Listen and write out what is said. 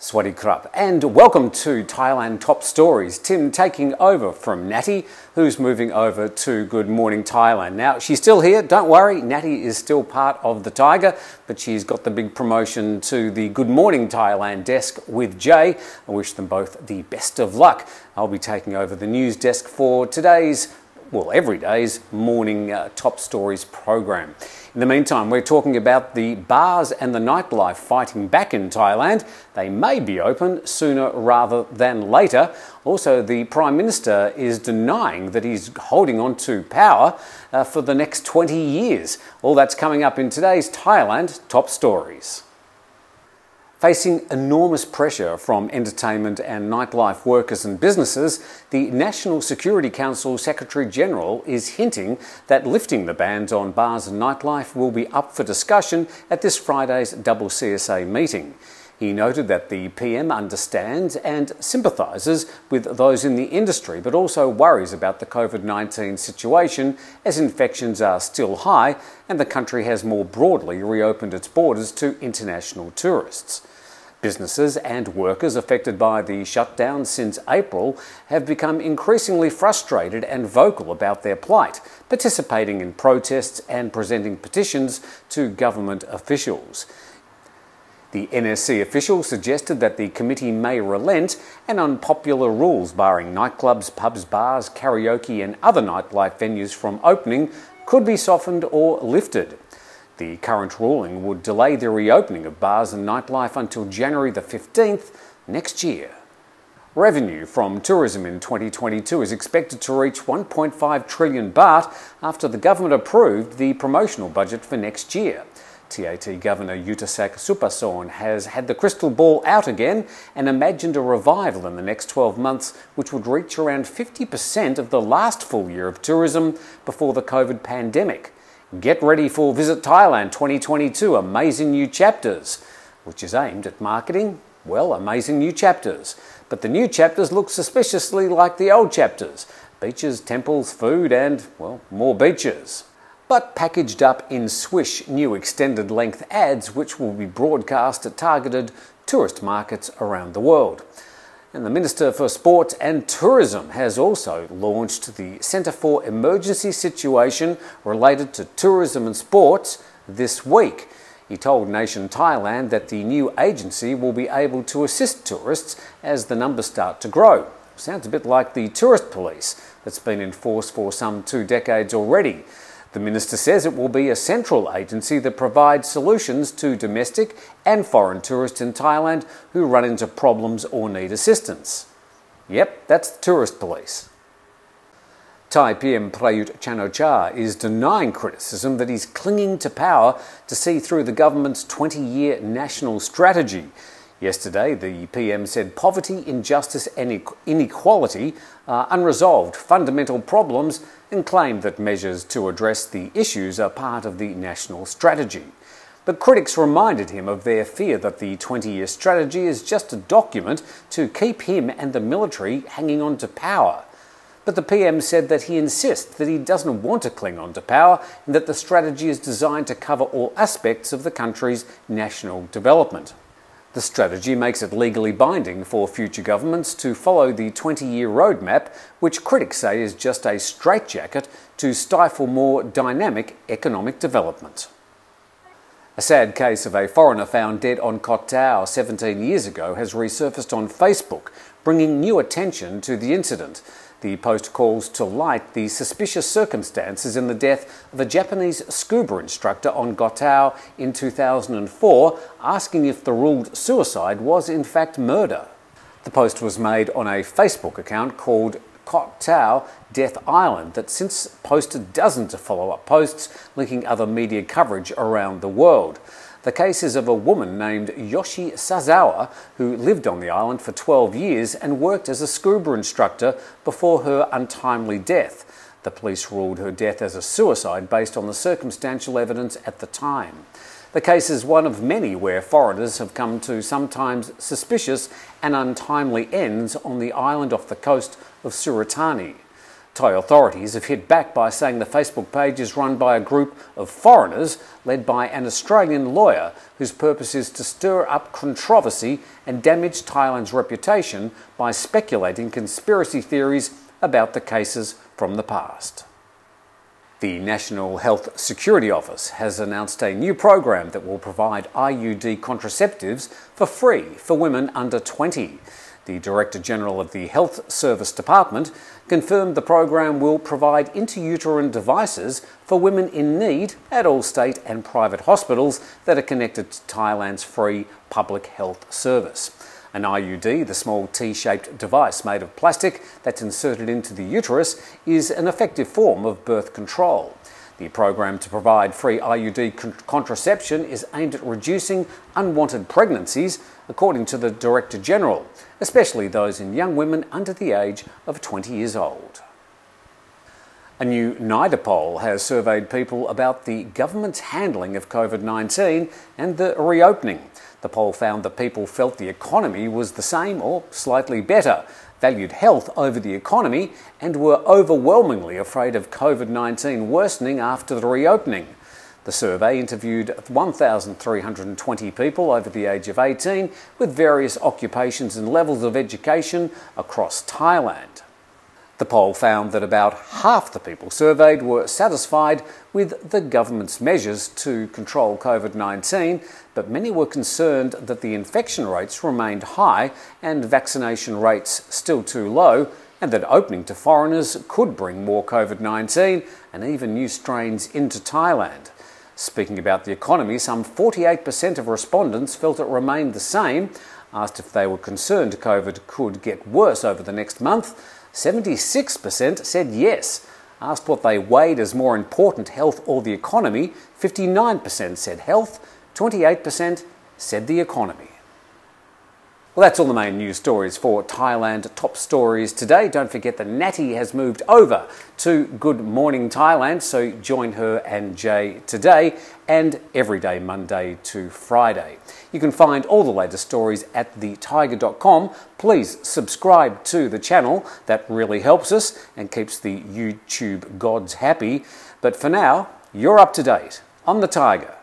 Swaddy Krap, and welcome to Thailand Top Stories. Tim taking over from Natty, who's moving over to Good Morning Thailand. Now, she's still here, don't worry, Natty is still part of the Thaiger, but she's got the big promotion to the Good Morning Thailand desk with Jay. I wish them both the best of luck. I'll be taking over the news desk for today's well, every day's morning uh, top stories program. In the meantime, we're talking about the bars and the nightlife fighting back in Thailand. They may be open sooner rather than later. Also, the Prime Minister is denying that he's holding on to power uh, for the next 20 years. All that's coming up in today's Thailand top stories. Facing enormous pressure from entertainment and nightlife workers and businesses, the National Security Council Secretary General is hinting that lifting the bans on bars and nightlife will be up for discussion at this Friday's double CSA meeting. He noted that the PM understands and sympathises with those in the industry, but also worries about the COVID 19 situation as infections are still high and the country has more broadly reopened its borders to international tourists. Businesses and workers affected by the shutdown since April have become increasingly frustrated and vocal about their plight, participating in protests and presenting petitions to government officials. The NSC official suggested that the committee may relent and unpopular rules barring nightclubs, pubs, bars, karaoke, and other nightlife venues from opening could be softened or lifted. The current ruling would delay the reopening of bars and nightlife until January the 15th next year. Revenue from tourism in 2022 is expected to reach 1.5 trillion baht after the government approved the promotional budget for next year. TAT Governor Yuthassak Supasorn has had the crystal ball out again and imagined a revival in the next 12 months, which would reach around 50% of the last full year of tourism before the COVID pandemic. Get ready for Visit Thailand 2022 Amazing New Chapters, which is aimed at marketing, well, amazing new chapters. But the new chapters look suspiciously like the old chapters beaches, temples, food, and, well, more beaches. But packaged up in swish new extended length ads, which will be broadcast at targeted tourist markets around the world. And the Minister for Sport and Tourism has also launched the Centre for Emergency Situation related to tourism and sports this week. He told Nation Thailand that the new agency will be able to assist tourists as the numbers start to grow. Sounds a bit like the tourist police that's been in force for some two decades already. The Minister says it will be a central agency that provides solutions to domestic and foreign tourists in Thailand who run into problems or need assistance. Yep, that's the tourist police. Thai PM Prayut Chan-o-cha is denying criticism that he's clinging to power to see through the government's 20 year national strategy. Yesterday, the PM said poverty, injustice, and inequality are unresolved fundamental problems and claimed that measures to address the issues are part of the national strategy. But critics reminded him of their fear that the 20 year strategy is just a document to keep him and the military hanging on to power. But the PM said that he insists that he doesn't want to cling on to power and that the strategy is designed to cover all aspects of the country's national development. The strategy makes it legally binding for future governments to follow the 20 year roadmap, which critics say is just a straitjacket to stifle more dynamic economic development. A sad case of a foreigner found dead on Koh Tao 17 years ago has resurfaced on Facebook, bringing new attention to the incident. The post calls to light the suspicious circumstances in the death of a Japanese scuba instructor on Koh Tao in 2004, asking if the ruled suicide was in fact murder. The post was made on a Facebook account called Tao Death Island that since posted dozens of follow up posts linking other media coverage around the world. The case is of a woman named Yoshi Sazawa who lived on the island for 12 years and worked as a scuba instructor before her untimely death. The police ruled her death as a suicide based on the circumstantial evidence at the time. The case is one of many where foreigners have come to sometimes suspicious and untimely ends on the island off the coast of Surat Thani. Thai authorities have hit back by saying the Facebook page is run by a group of foreigners led by an Australian lawyer whose purpose is to stir up controversy and damage Thailand's reputation by speculating conspiracy theories about the cases from the past. The National Health Security Office has announced a new program that will provide IUD contraceptives for free for women under 20. The Director General of the Health Service Department confirmed the program will provide intrauterine devices for women in need at all state and private hospitals that are connected to Thailand's free public health service. An IUD, the small T shaped device made of plastic that's inserted into the uterus, is an effective form of birth control. The program to provide free IUD con contraception is aimed at reducing unwanted pregnancies, according to the Director General, especially those in young women under the age of 20 years old. A new NIDA poll has surveyed people about the government's handling of COVID 19 and the reopening. The poll found that people felt the economy was the same or slightly better, valued health over the economy, and were overwhelmingly afraid of COVID 19 worsening after the reopening. The survey interviewed 1,320 people over the age of 18 with various occupations and levels of education across Thailand. The poll found that about half the people surveyed were satisfied with the government's measures to control COVID 19, but many were concerned that the infection rates remained high and vaccination rates still too low, and that opening to foreigners could bring more COVID 19 and even new strains into Thailand. Speaking about the economy, some 48% of respondents felt it remained the same. Asked if they were concerned COVID could get worse over the next month, 76% said yes. Asked what they weighed as more important, health or the economy, 59% said health, 28% said the economy. Well, that's all the main news stories for Thailand Top Stories today. Don't forget that Natty has moved over to Good Morning Thailand, so join her and Jay today and every day, Monday to Friday. You can find all the latest stories at thethaiger.com. Please subscribe to the channel, that really helps us and keeps the YouTube gods happy. But for now, you're up to date on the Thaiger.